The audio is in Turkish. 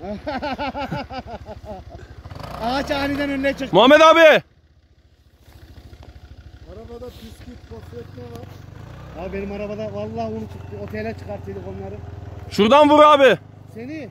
Ağaç aniden önüne çıktı. Muhammed abi. Arabada bisküvit, gofret var? Abi benim arabada vallahi unuttuk. Otele çıkarttıydık onları. Şuradan vur abi. Seni.